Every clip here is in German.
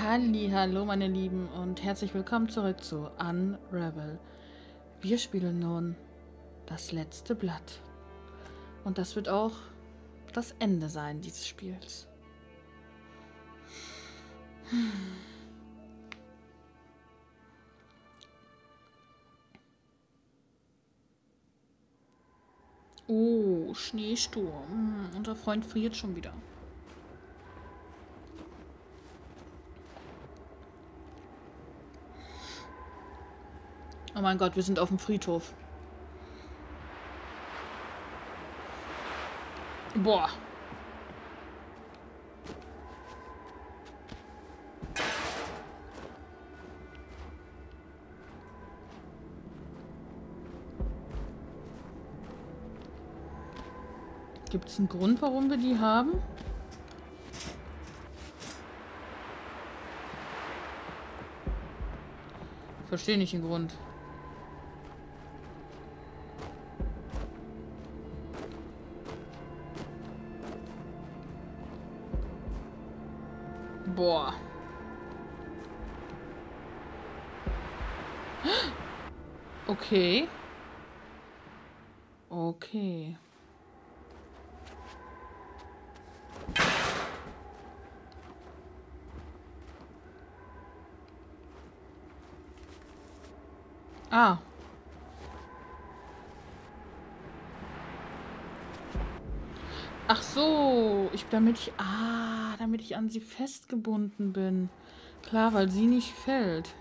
Hallo meine Lieben und herzlich willkommen zurück zu Unravel. Wir spielen nun das letzte Blatt. Und das wird auch das Ende sein dieses Spiels. Oh, Schneesturm. Unser Freund friert schon wieder. Oh mein Gott, wir sind auf dem Friedhof. Boah. Gibt es einen Grund, warum wir die haben? Verstehe nicht den Grund. Okay. Okay. Ah. Ach so, ich damit ich ah, damit ich an sie festgebunden bin. Klar, weil sie nicht fällt.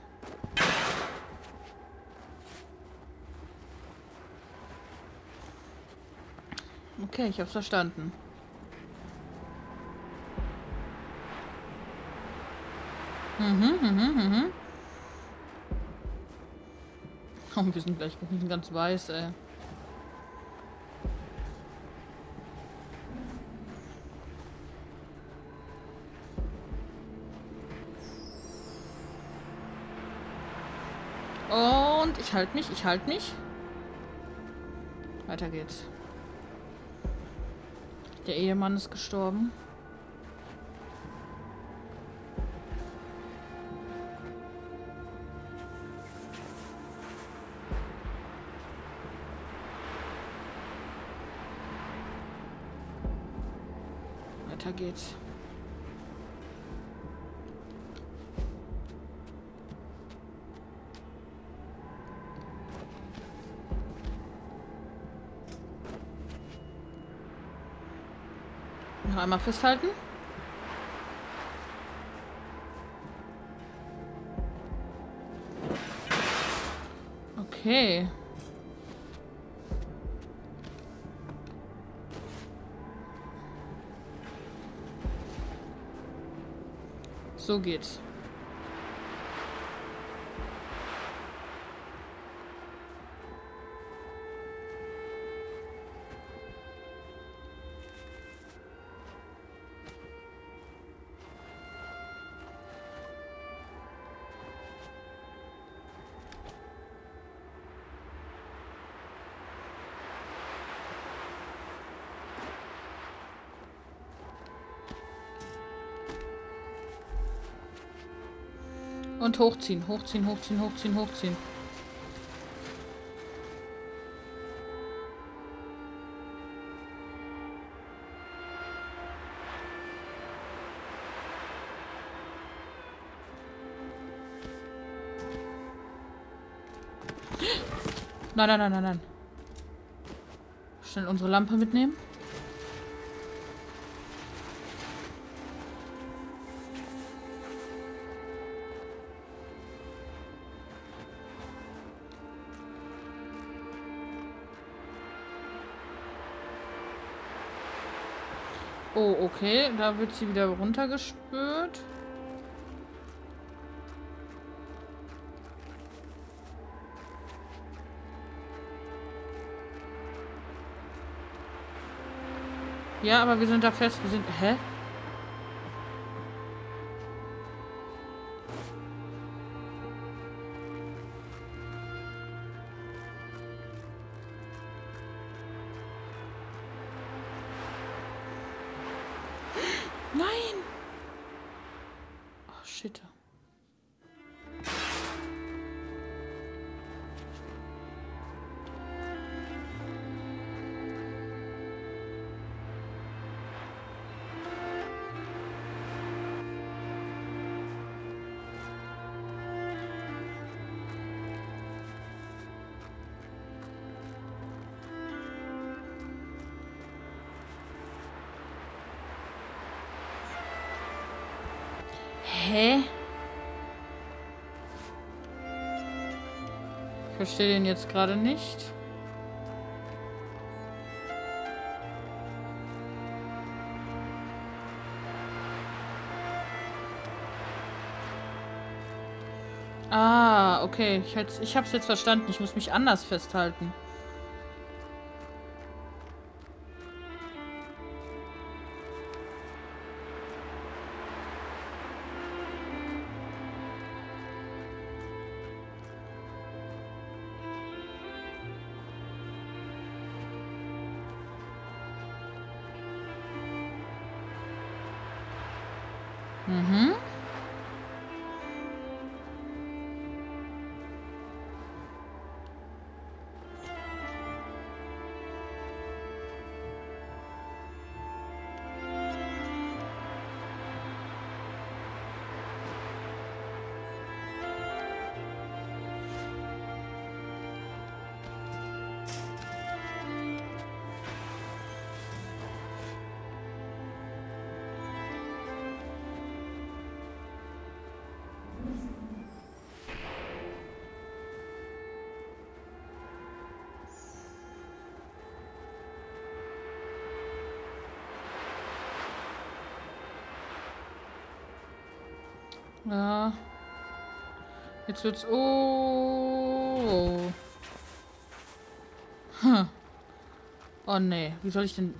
Okay, ich hab's verstanden. Mhm, mhm, mhm. Oh, wir sind gleich wir ganz weiß, ey. Und ich halte mich, ich halte mich. Weiter geht's. Der Ehemann ist gestorben. Weiter geht's. Einmal festhalten. Okay. So geht's. Und hochziehen, hochziehen, hochziehen, hochziehen, hochziehen. Nein, nein, nein, nein, nein. Schnell unsere Lampe mitnehmen. Okay. Da wird sie wieder runtergespült. Ja, aber wir sind da fest. Wir sind... Hä? Hä? Ich verstehe den jetzt gerade nicht. Ah, okay. Ich, ich habe es jetzt verstanden. Ich muss mich anders festhalten. Mm-hmm. Ja. Jetzt wird's. Oh. Hm. Oh nee. Wie soll ich denn.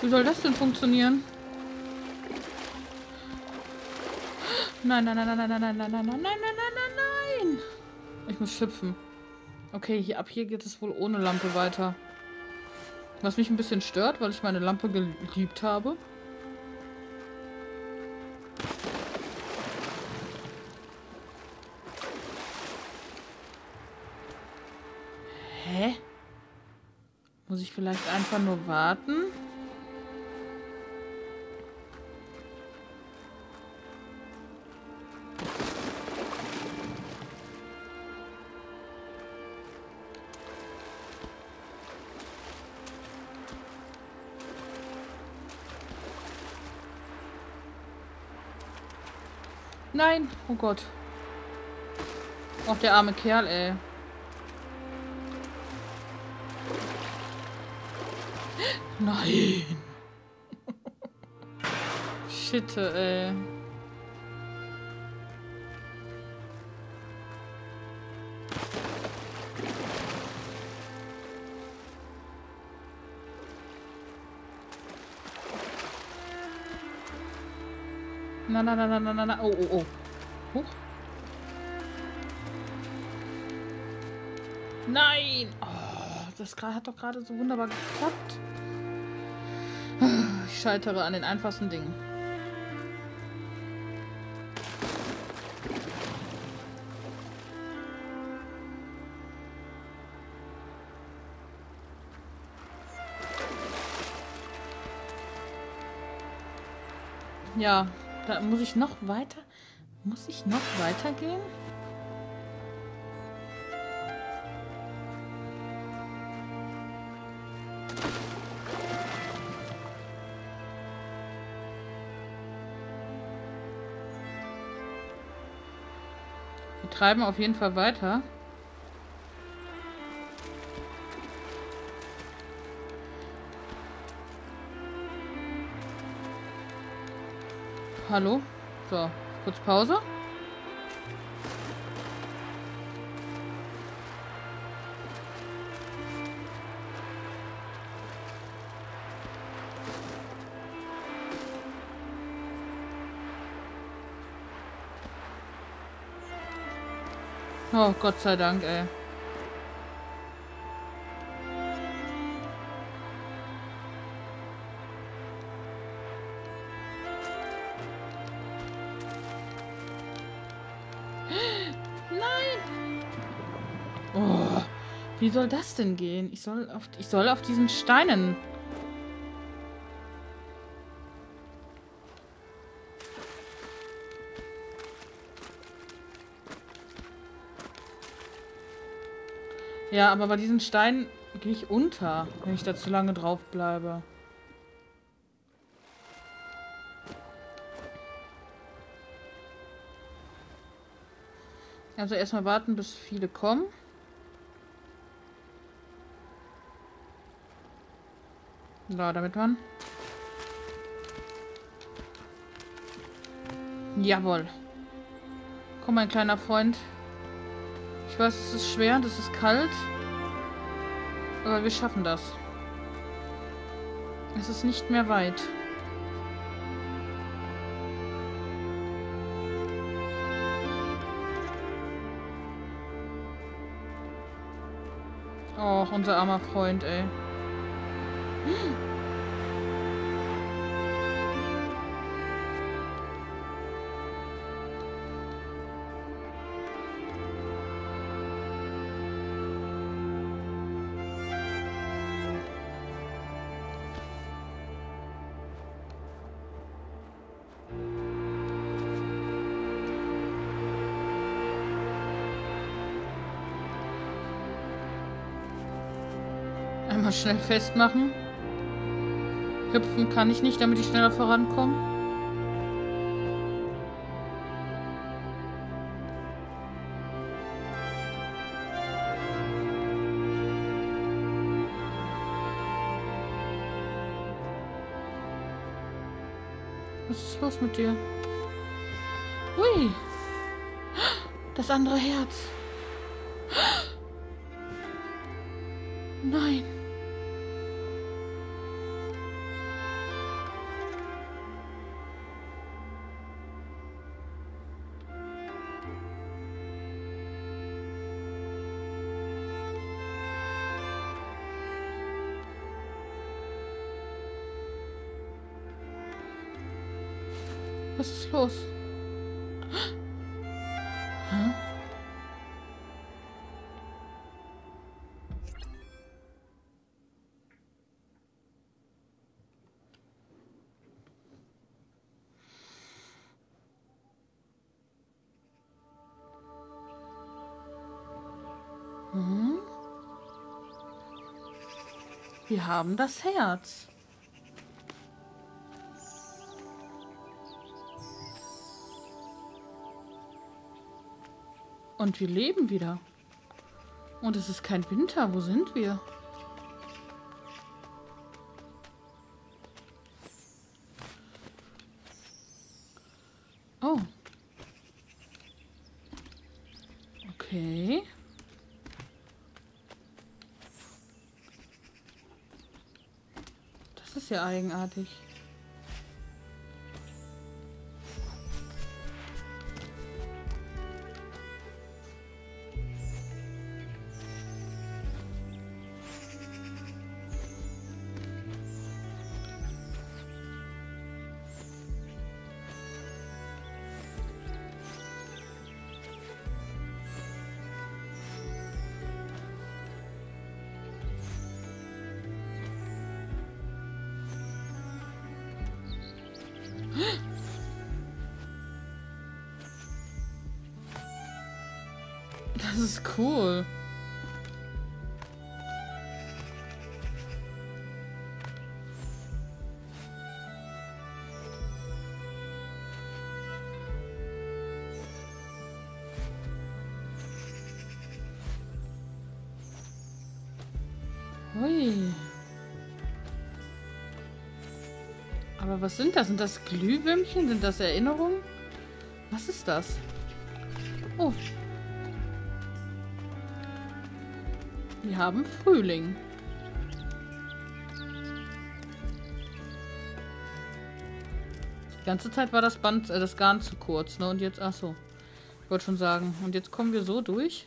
Wie soll das denn funktionieren? Nein, nein, nein, nein, nein, nein, nein, nein, nein, nein, nein, nein, nein, nein. Ich muss schüpfen. Okay, hier ab hier geht es wohl ohne Lampe weiter. Was mich ein bisschen stört, weil ich meine Lampe geliebt habe. Hä? Muss ich vielleicht einfach nur warten? Nein. Oh Gott. Auch der arme Kerl, ey. Nein. Shit, ey. Na, na, na, na, na, na, na. Oh, oh, oh. Huch. Nein! Oh, das hat doch gerade so wunderbar geklappt. Ich scheitere an den einfachsten Dingen. Ja, da muss ich noch weiter. Muss ich noch weitergehen? Wir treiben auf jeden Fall weiter. Hallo? So, kurz Pause. Oh, Gott sei Dank, ey. Wie soll das denn gehen? Ich soll auf, ich soll auf diesen Steinen... Ja, aber bei diesen Steinen gehe ich unter, wenn ich da zu lange drauf bleibe. Also erstmal warten, bis viele kommen. So, damit man. Jawohl. Komm, mein kleiner Freund. Ich weiß, es ist schwer, das ist kalt. Aber wir schaffen das. Es ist nicht mehr weit. Oh, unser armer Freund, ey. Einmal schnell festmachen. Hüpfen kann ich nicht, damit ich schneller vorankomme. Was ist los mit dir? Hui! Das andere Herz. Was ist los? Hm? Wir haben das Herz. Und wir leben wieder. Und es ist kein Winter. Wo sind wir? Oh. Okay. Das ist ja eigenartig. Das ist cool. Hui. Aber was sind das? Sind das Glühwürmchen? Sind das Erinnerungen? Was ist das? Oh. Wir haben Frühling. Die ganze Zeit war das Band, äh, das Garn zu kurz, ne? Und jetzt, ach so. Ich wollte schon sagen. Und jetzt kommen wir so durch.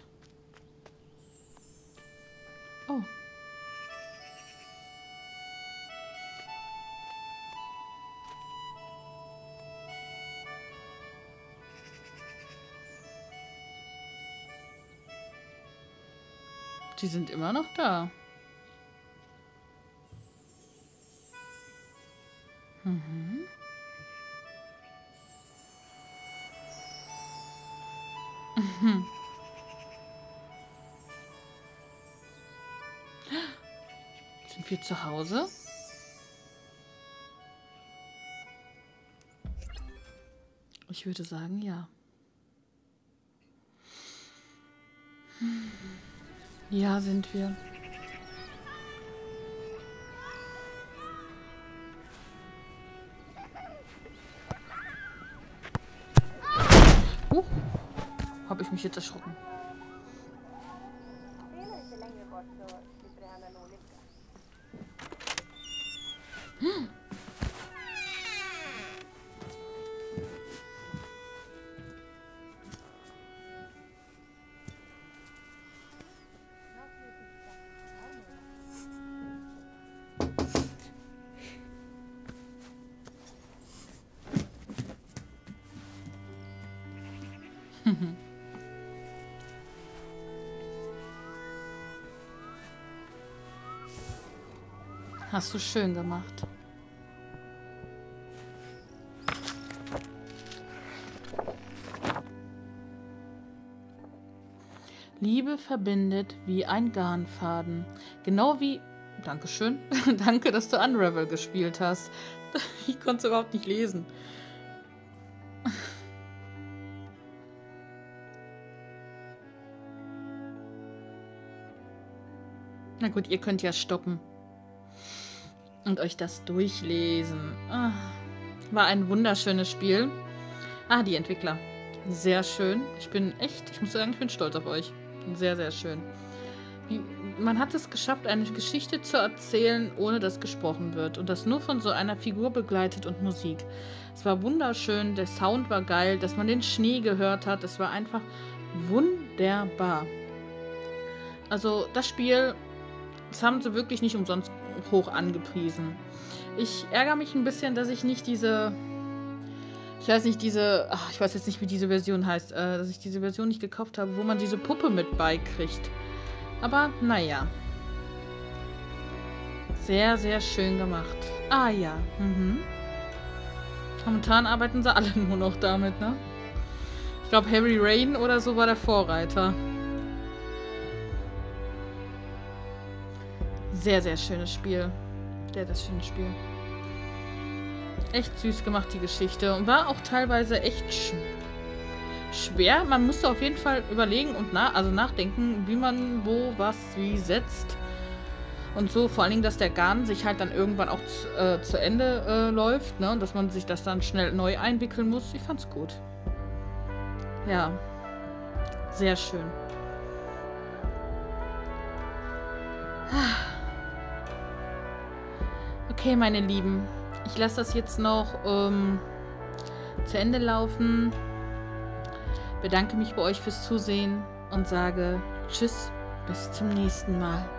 Die sind immer noch da. Mhm. Mhm. Sind wir zu Hause? Ich würde sagen, ja. Ja, sind wir. Uh, habe ich mich jetzt erschrocken. Hast du schön gemacht. Liebe verbindet wie ein Garnfaden. Genau wie. Dankeschön. Danke, dass du Unravel gespielt hast. Ich konnte es überhaupt nicht lesen. Na gut, ihr könnt ja stoppen und euch das durchlesen. Ah, war ein wunderschönes Spiel. Ah, die Entwickler. Sehr schön. Ich bin echt, ich muss sagen, ich bin stolz auf euch. Sehr, sehr schön. Wie, man hat es geschafft, eine Geschichte zu erzählen, ohne dass gesprochen wird. Und das nur von so einer Figur begleitet und Musik. Es war wunderschön, der Sound war geil, dass man den Schnee gehört hat. Es war einfach wunderbar. Also das Spiel das haben sie wirklich nicht umsonst hoch angepriesen. Ich ärgere mich ein bisschen, dass ich nicht diese. Ich weiß nicht, diese. Ach, ich weiß jetzt nicht, wie diese Version heißt. Äh, dass ich diese Version nicht gekauft habe, wo man diese Puppe mit beikriegt. Aber naja. Sehr, sehr schön gemacht. Ah ja. Mhm. Momentan arbeiten sie alle nur noch damit, ne? Ich glaube, Harry Rain oder so war der Vorreiter. Sehr, sehr schönes Spiel. Sehr, sehr schönes Spiel. Echt süß gemacht, die Geschichte. Und war auch teilweise echt sch schwer. Man musste auf jeden Fall überlegen und na also nachdenken, wie man wo, was, wie setzt. Und so, vor allen Dingen, dass der Garn sich halt dann irgendwann auch äh, zu Ende äh, läuft, ne? Und dass man sich das dann schnell neu einwickeln muss. Ich fand's gut. Ja. Sehr schön. Ah. Okay, meine Lieben. Ich lasse das jetzt noch ähm, zu Ende laufen. Bedanke mich bei euch fürs Zusehen und sage Tschüss, bis zum nächsten Mal.